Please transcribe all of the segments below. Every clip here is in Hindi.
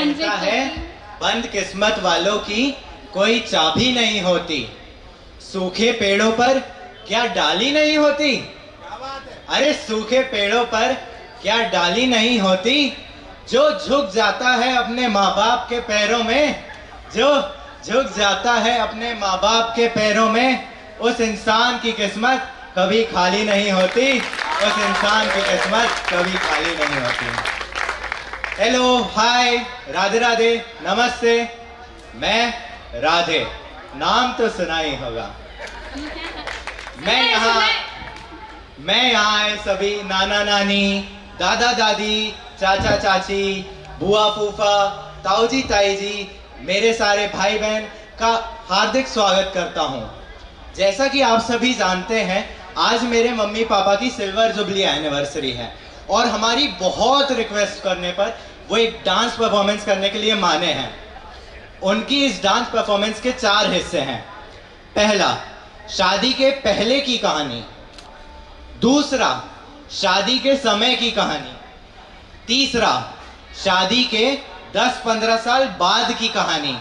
कहता है बंद किस्मत वालों की कोई चाबी नहीं होती। सूखे पेड़ों पर क्या डाली नहीं होती? अरे सूखे पेड़ों पर क्या डाली नहीं होती? जो झुक जाता है अपने माँ बाप के पैरों में जो झुक जाता है अपने माँ बाप के पैरों में उस इंसान की किस्मत कभी खाली नहीं होती। उस इंसान की किस्मत कभी खाली नहीं होती। हेलो हाय राधे राधे नमस्ते। मैं राधे नाम तो सुना ही होगा। मैं यहाँ मैं यहाँ आए सभी नाना नानी दादा दादी चाचा चाची बुआ फूफा ताऊजी ताई जी मेरे सारे भाई बहन का हार्दिक स्वागत करता हूँ। जैसा कि आप सभी जानते हैं आज मेरे मम्मी पापा की सिल्वर जुबली एनिवर्सरी है। और हमारी बहुत रिक्वेस्ट करने पर वो एक डांस परफॉर्मेंस करने के लिए माने हैं। उनकी इस डांस परफॉर्मेंस के चार हिस्से हैं। पहला, शादी के पहले की कहानी। दूसरा, शादी के समय की कहानी। तीसरा, शादी के 10-15 साल बाद की कहानी।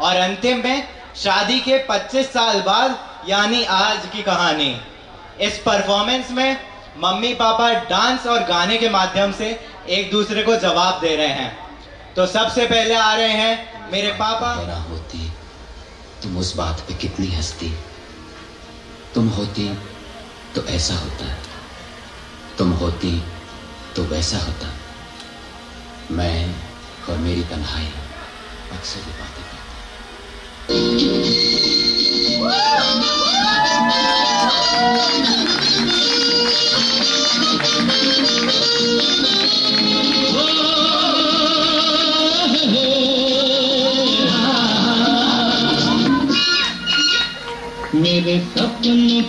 और अंतिम में, शादी के 25 साल बाद, यानी आज की कहानी। इस परफॉर्मेंस में मम्मी पापा डांस और गाने के माध्यम से एक दूसरे को जवाब दे रहे हैं। तो सबसे पहले आ रहे हैं मेरे पापा। तेरा होती तुम उस बात पे कितनी हंसती। तुम होती तो ऐसा होता। तुम होती तो वैसा होता। मैं और मेरी तन्हाई अक्सर ये बातें मेरे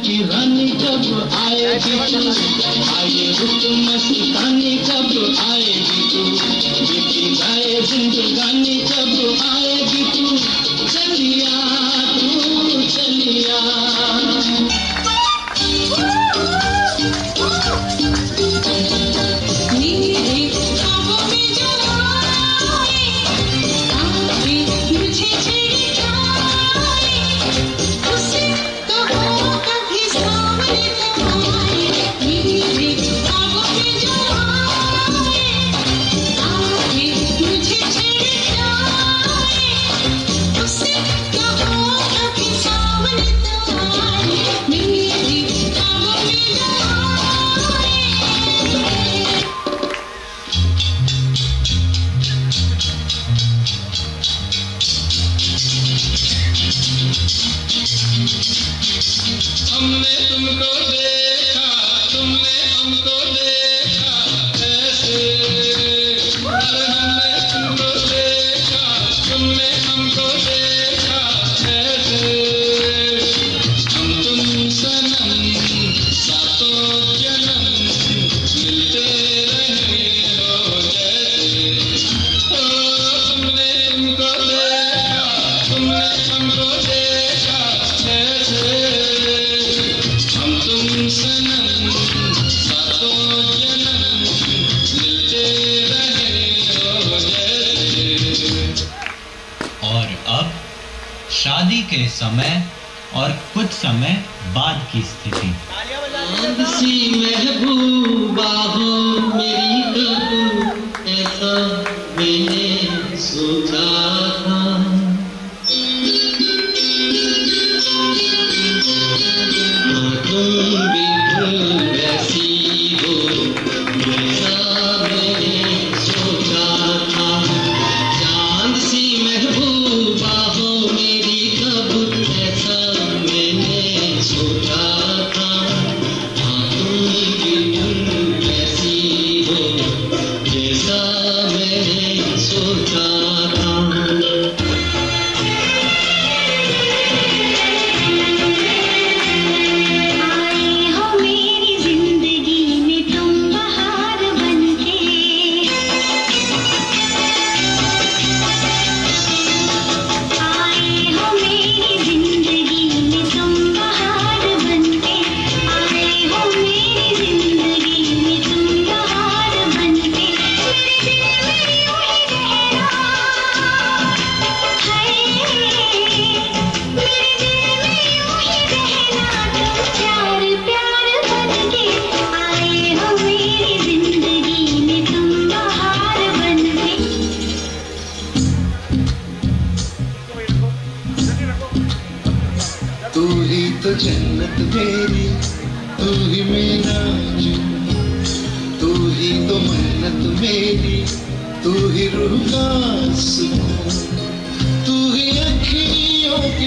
की रानी जब आएगी तू आए रुक मस्तानी जब आएगी तू बीती जिंदगानी जब आएगी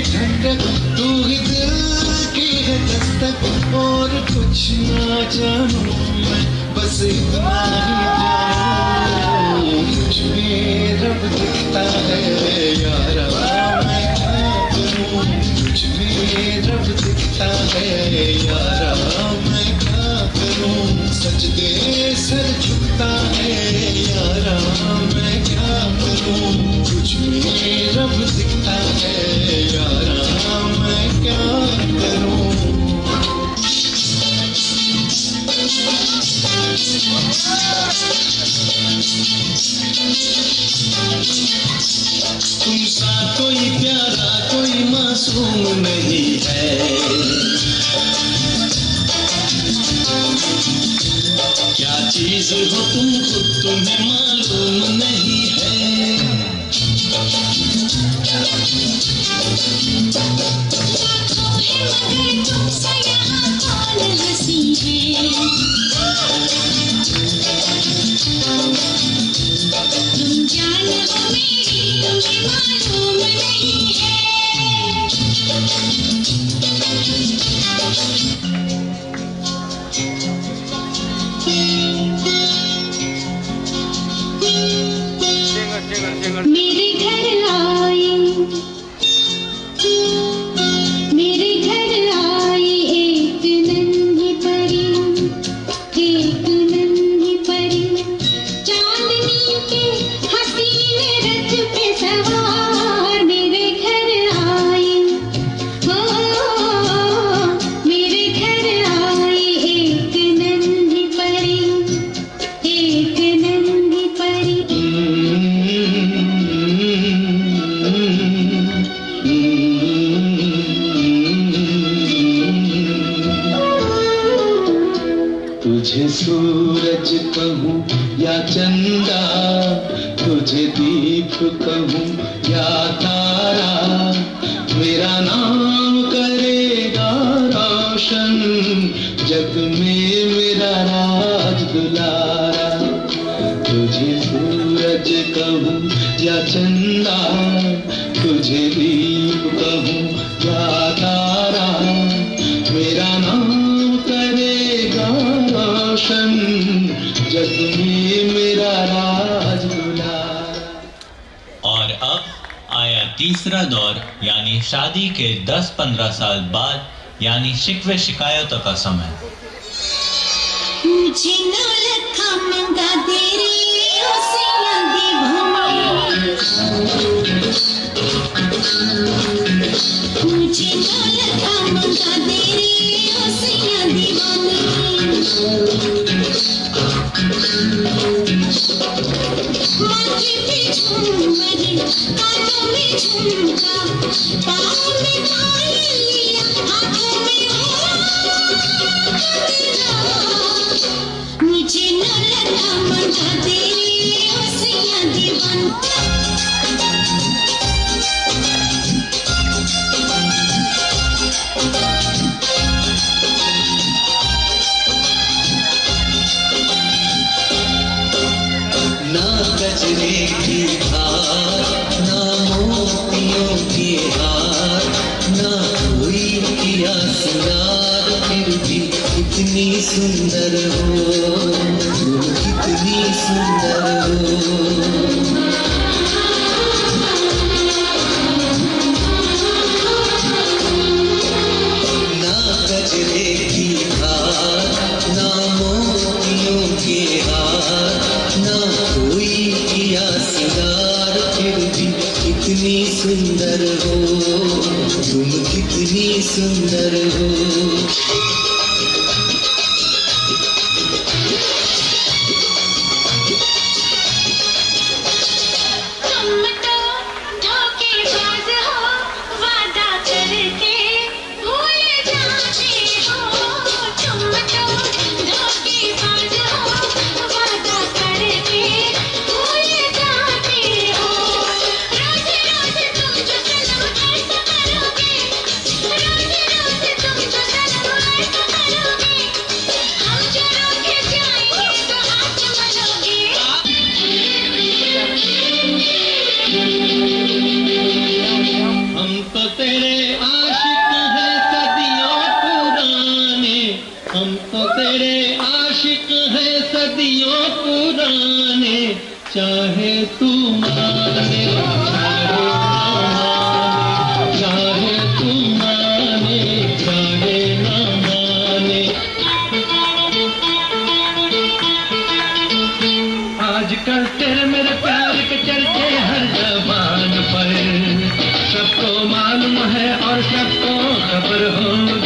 धड़क तू ही दिल की है दस्तक, और कुछ ना जानूं मैं, बस इतना ही जानूं। कुछ भी रब दिखता है, यार, मैं क्या करूँ कुछ भी रब दिखता है, यार, मैं क्या करूँ सच दे सर झुक Vivo tudo, tudo me manda. तुझे सूरज कहूँ या चंदा, तुझे दीप कहूँ या तारा, मेरा नाम करेगा रोशन, जग में मेरा राज दुलारा। तुझे सूरज कहूँ या चंदा, तुझे दीप कहूँ या तीसरा दौर, यानी शादी के 10-15 साल बाद, यानी शिकवे शिकायतों का समय। मुझे नौलखा मंगा मंगा दे पुराने, चाहे तू माने चाहे तू माने चाहे ना माने आजकल तेरे मेरे प्यार के चर्चे हर जबान पर। सबको मालूम है और सबको खबर होगी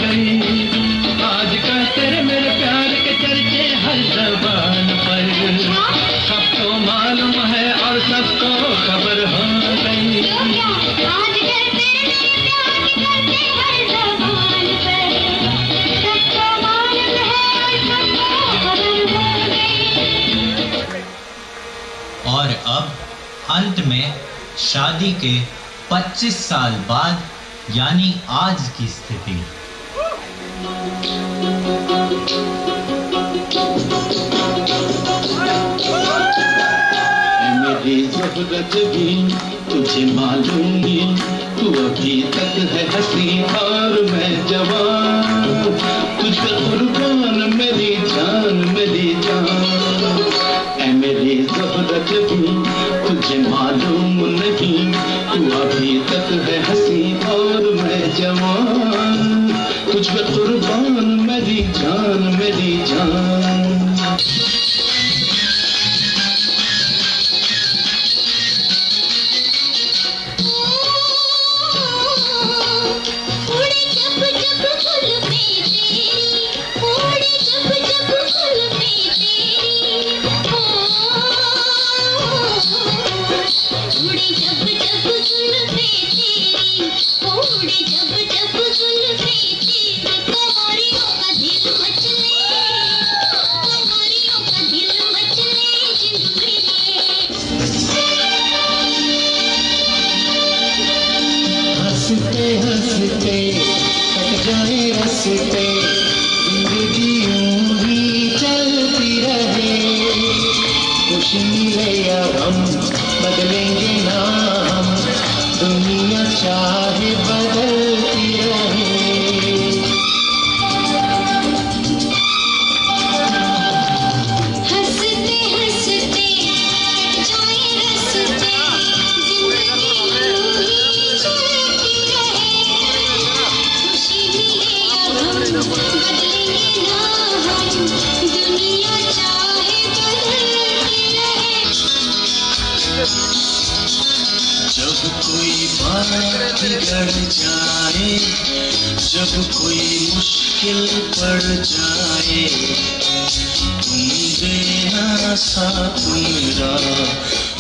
शादी के 25 साल बाद, यानी आज की स्थिति। मेरी तुझे मालूम नहीं तू अभी तक है हसी और मैं जवान। तुझे कुर्बान मेरी जान मेरी जान। तुझ पे कुर्बान मेरी जान मेरी जान। मुश्किल पड़ जाए। तुम देना साथ मेरा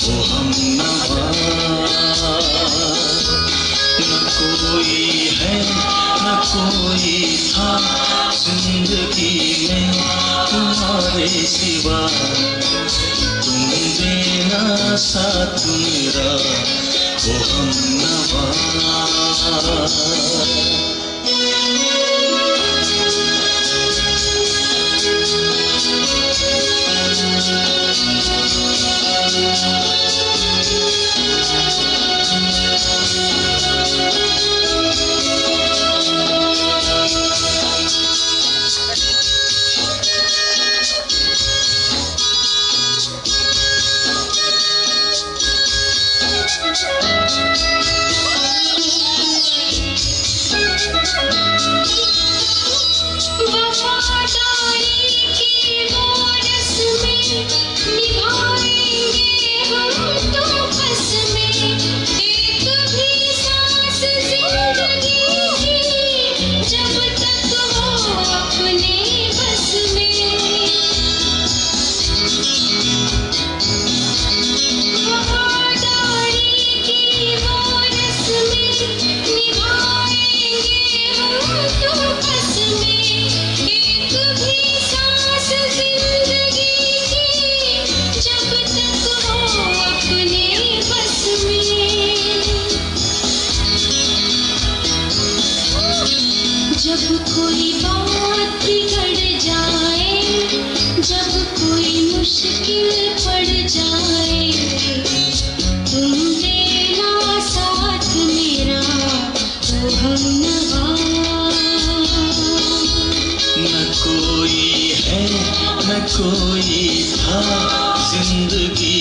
वो हम न कोई है, न कोई था ज़िंदगी में तुम्हारे सिवा। तुम देना साथ मेरा वो हम नवा Marshall. कोई है न कोई था ज़िंदगी।